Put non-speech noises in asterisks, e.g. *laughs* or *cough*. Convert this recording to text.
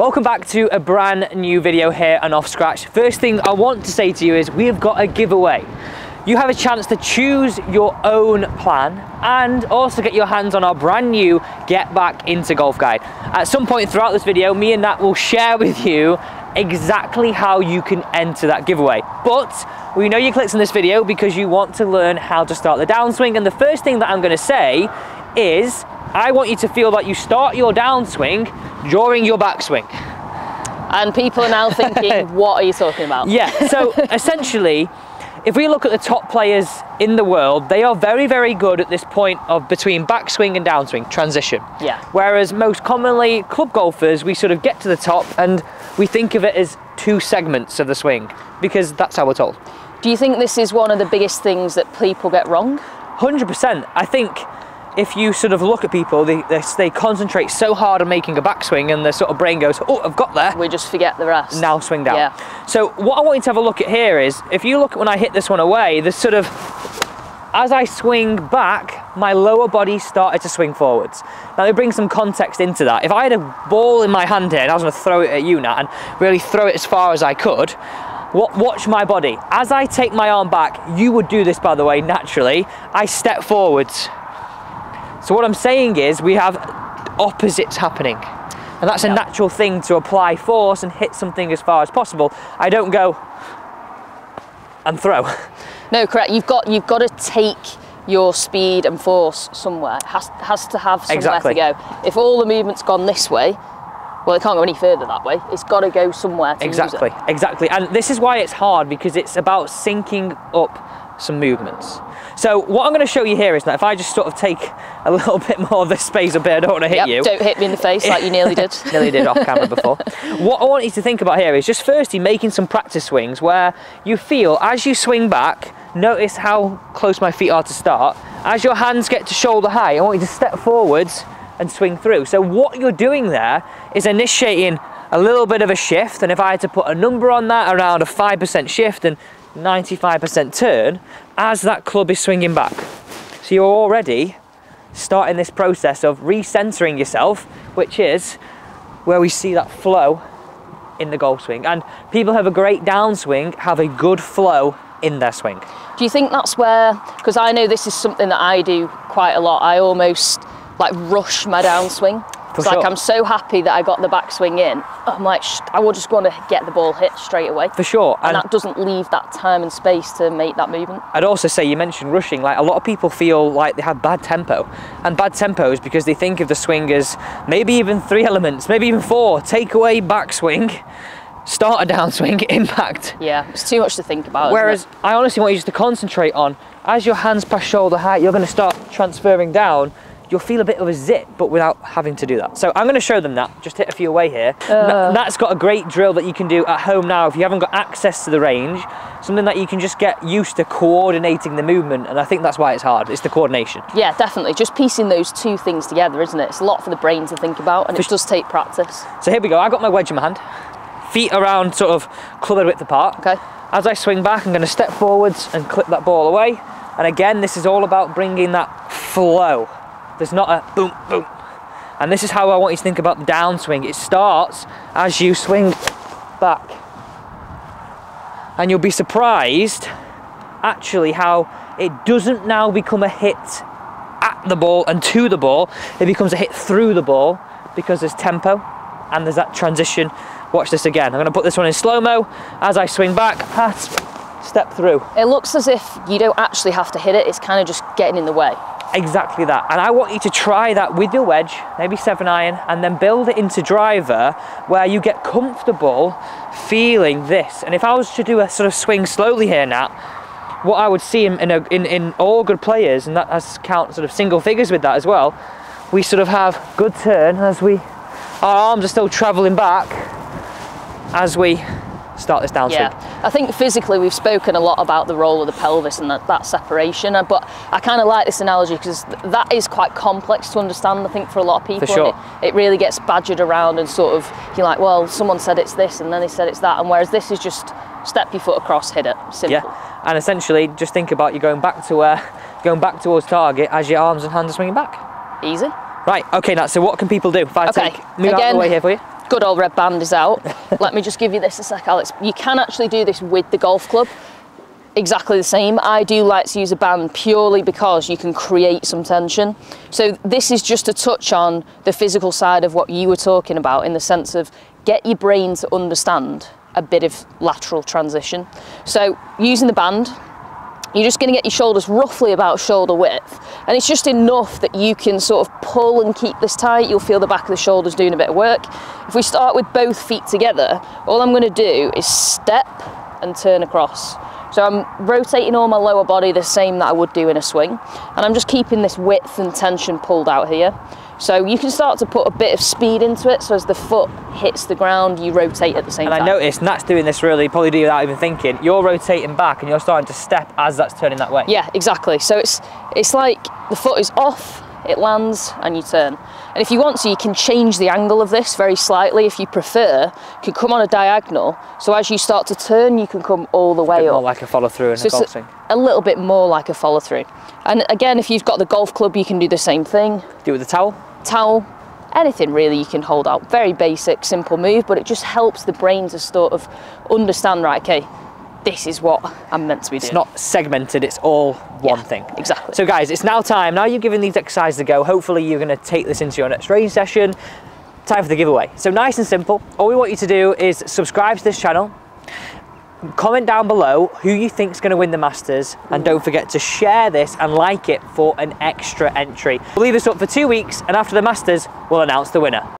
Welcome back to a brand new video here on Off Scratch. First thing I want to say to you is we've got a giveaway. You have a chance to choose your own plan and also get your hands on our brand new Get Back Into Golf Guide. At some point throughout this video, me and Nat will share with you exactly how you can enter that giveaway. But we know you clicked on this video because you want to learn how to start the downswing and the first thing that I'm going to say is I want you to feel that you start your downswing during your backswing. And people are now *laughs* thinking, what are you talking about? Yeah, so *laughs* essentially, if we look at the top players in the world, they are very, very good at this point of between backswing and downswing, transition. Yeah. Whereas most commonly, club golfers, we sort of get to the top and we think of it as two segments of the swing because that's how we're told. Do you think this is one of the biggest things that people get wrong? 100%. I think if you sort of look at people, they, they, they, concentrate so hard on making a backswing and their sort of brain goes, oh, I've got there. We just forget the rest. Now swing down. Yeah. So what I want you to have a look at here is, if you look at when I hit this one away, there's sort of, as I swing back, my lower body started to swing forwards. Now let bring some context into that. If I had a ball in my hand here and I was gonna throw it at you, Nat, and really throw it as far as I could, watch my body. As I take my arm back, you would do this by the way, naturally, I step forwards so what I'm saying is we have opposites happening. And that's a natural thing to apply force and hit something as far as possible. I don't go and throw. No, correct. You've got you've got to take your speed and force somewhere. It has has to have somewhere exactly. to go. If all the movement's gone this way, well, it can't go any further that way. It's got to go somewhere to Exactly, exactly. And this is why it's hard because it's about syncing up some movements. So what I'm going to show you here is that if I just sort of take a *laughs* little bit more of this space up here, I don't want to hit yep, you. Don't hit me in the face like you nearly did. *laughs* nearly did off camera *laughs* before. what I want you to think about here is just firstly making some practice swings where you feel as you swing back, notice how close my feet are to start. As your hands get to shoulder high, I want you to step forwards and swing through. So what you're doing there is initiating a little bit of a shift and if I had to put a number on that around a 5% shift and 95% turn as that club is swinging back. So you're already starting this process of recentering yourself, which is where we see that flow in the golf swing. And people have a great downswing, have a good flow in their swing. Do you think that's where, because I know this is something that I do quite a lot, I almost like rush my downswing it's sure. like I'm so happy that I got the backswing in. I'm like, I will just want to get the ball hit straight away. For sure. And, and, that doesn't leave that time and space to make that movement. I'd also say you mentioned rushing. Like a lot of people feel like they have bad tempo, and bad tempo is because they think of the swing as maybe even three elements, maybe even four. Take away backswing. Start a downswing, *laughs* impact. Yeah, it's too much to think about. Whereas I honestly want you just to concentrate on as your hands pass shoulder height, you're going to start transferring down you'll feel a bit of a zip, but without having to do that. So I'm gonna show them that, just hit a few away here. Uh. That's got a great drill that you can do at home now if you haven't got access to the range, something that you can just get used to coordinating the movement, and I think that's why it's hard, it's the coordination. Yeah, definitely, just piecing those two things together, isn't it? It's a lot for the brain to think about, and for it does take practice. So here we go, I got my wedge in my hand, feet around sort of club width apart. Okay. As I swing back, I'm gonna step forwards and clip that ball away. And again, this is all about bringing that flow there's not a boom, boom. And this is how I want you to think about the downswing. It starts as you swing back. And you'll be surprised actually how it doesn't now become a hit at the ball and to the ball. It becomes a hit through the ball because there's tempo and there's that transition. Watch this again. I'm gonna put this one in slow-mo. As I swing back, pass, step through. It looks as if you don't actually have to hit it. It's kind of just getting in the way. Exactly that. And I want you to try that with your wedge, maybe seven iron, and then build it into driver where you get comfortable feeling this. And if I was to do a sort of swing slowly here now, what I would see in, in, a, in, in all good players, and that has count sort of single figures with that as well, we sort of have good turn as we, our arms are still traveling back as we start this downswing. Yeah, I think physically we've spoken a lot about the role of the pelvis and that, that separation, uh, but I kind of like this analogy because that is quite complex to understand, I think, for a lot of people. For sure. It, it, really gets badgered around and sort of, you're like, well, someone said it's this and then they said it's that, and whereas this is just step your foot across, hit it, simple. Yeah, and essentially just think about you going back to uh, *laughs* going back towards target as your arms and hands are swinging back. Easy. Right, okay, now, so what can people do? If I okay. take, move Again, out of the way here for you. Good old red band is out. *laughs* Let me just give you this a sec, Alex. You can actually do this with the golf club. Exactly the same. I do like to use a band purely because you can create some tension. So this is just a touch on the physical side of what you were talking about in the sense of get your brain to understand a bit of lateral transition. So using the band, you're just going to get your shoulders roughly about shoulder width. And it's just enough that you can sort of pull and keep this tight. You'll feel the back of the shoulders doing a bit of work. If we start with both feet together all I'm going to do is step and turn across. So I'm rotating all my lower body the same that I would do in a swing. And I'm just keeping this width and tension pulled out here so you can start to put a bit of speed into it. So as the foot hits the ground, you rotate at the same and time. And I noticed Nat's doing this really, probably do without even thinking. You're rotating back and you're starting to step as that's turning that way. Yeah, exactly. So it's it's like the foot is off, it lands, and you turn. And if you want to, you can change the angle of this very slightly. If you prefer, you can come on a diagonal. So as you start to turn, you can come all the way up. More like a follow through in so a golf swing. A little bit more like a follow through. And again, if you've got the golf club, you can do the same thing. Do it with the towel? Towel, anything really you can hold out. Very basic, simple move, but it just helps the brain to sort of understand, right, okay, this is what I'm meant to be doing. It's not segmented, it's all one yeah, thing. Exactly. So guys, it's now time. Now you've given these exercises a go, hopefully you're gonna take this into your next training session. Time for the giveaway. So nice and simple. All we want you to do is subscribe to this channel, Comment down below who you think is going to win the Masters and don't forget to share this and like it for an extra entry. We'll leave this up for two weeks and after the Masters, we'll announce the winner.